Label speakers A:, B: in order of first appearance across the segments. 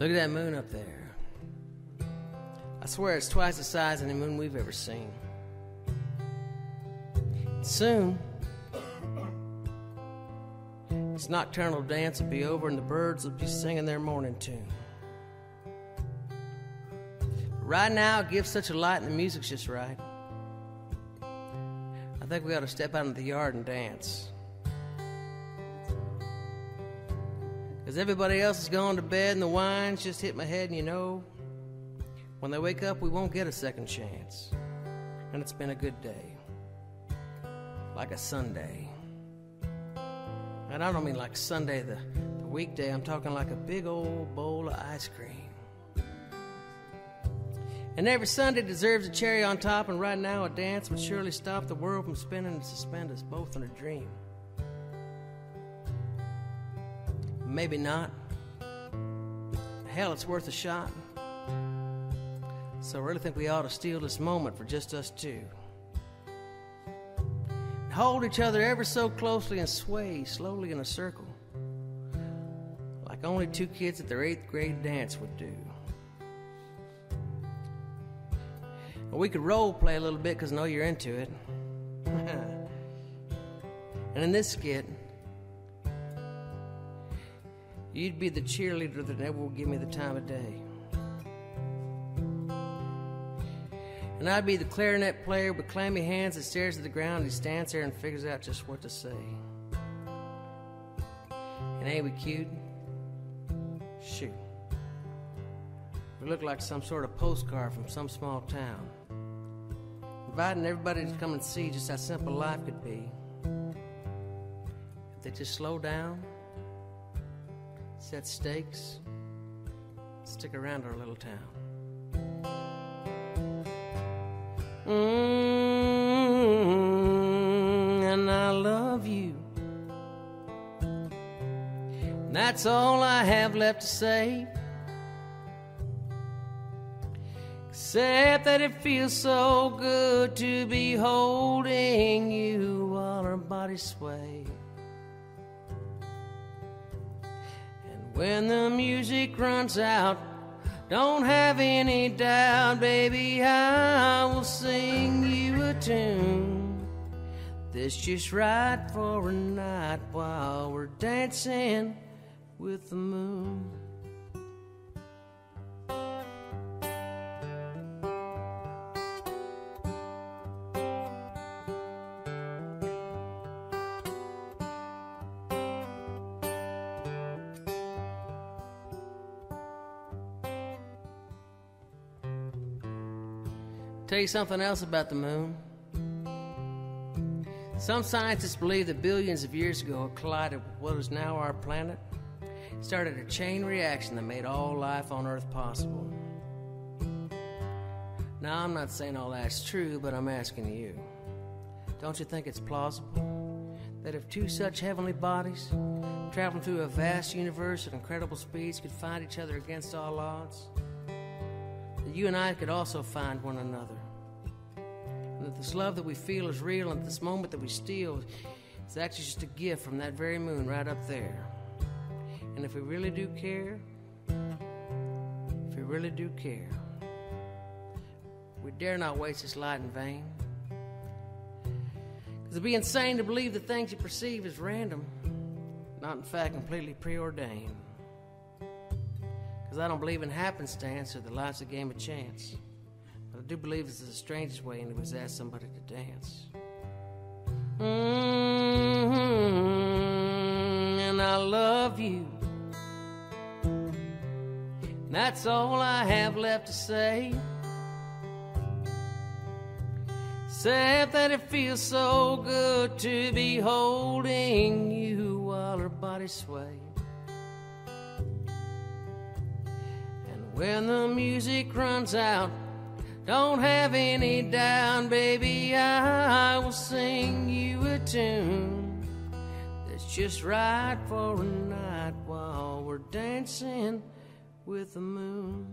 A: Look at that moon up there. I swear it's twice the size of any moon we've ever seen. Soon, this nocturnal dance will be over and the birds will be singing their morning tune. Right now, it gives such a light and the music's just right. I think we ought to step out into the yard and dance. Because everybody else has gone to bed and the wine's just hit my head, and you know, when they wake up, we won't get a second chance. And it's been a good day. Like a Sunday. And I don't mean like Sunday, the, the weekday, I'm talking like a big old bowl of ice cream. And every Sunday deserves a cherry on top, and right now a dance would surely stop the world from spinning and suspend us both in a dream. Maybe not. Hell, it's worth a shot. So I really think we ought to steal this moment for just us two. Hold each other ever so closely and sway slowly in a circle, like only two kids at their eighth grade dance would do. Or we could role play a little bit because I know you're into it. and in this skit, You'd be the cheerleader that never will give me the time of day. And I'd be the clarinet player with clammy hands that stares at the ground. and He stands there and figures out just what to say. And ain't we cute? Shoot. We look like some sort of postcard from some small town. Inviting everybody to come and see just how simple life could be. If they just slow down set stakes, stick around our little town. Mm, and I love you. That's all I have left to say. Except that it feels so good to be holding you while our bodies sway. And when the music runs out. Don't have any doubt, baby, I will sing you a tune that's just right for a night while we're dancing with the moon. Tell you something else about the moon. Some scientists believe that billions of years ago it collided with what is now our planet. It started a chain reaction that made all life on Earth possible. Now, I'm not saying all that's true, but I'm asking you. Don't you think it's plausible that if two such heavenly bodies, traveling through a vast universe at incredible speeds, could find each other against all odds? that you and I could also find one another. That this love that we feel is real, and this moment that we steal is actually just a gift from that very moon right up there. And if we really do care, if we really do care, we dare not waste this light in vain. Because it'd be insane to believe the things you perceive as random, not in fact completely preordained. Because I don't believe in happenstance or the life's a game of chance. I do believe it's the strangest way and it was ask somebody to dance. Mm-hmm. And I love you. And that's all I have left to say. Except that it feels so good to be holding you while our bodies sway. And when the music runs out. Don't have any down, baby. I will sing you a tune that's just right for a night while we're dancing with the moon.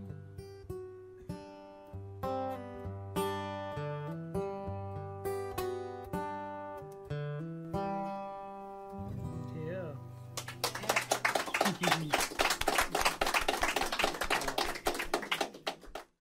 B: Yeah.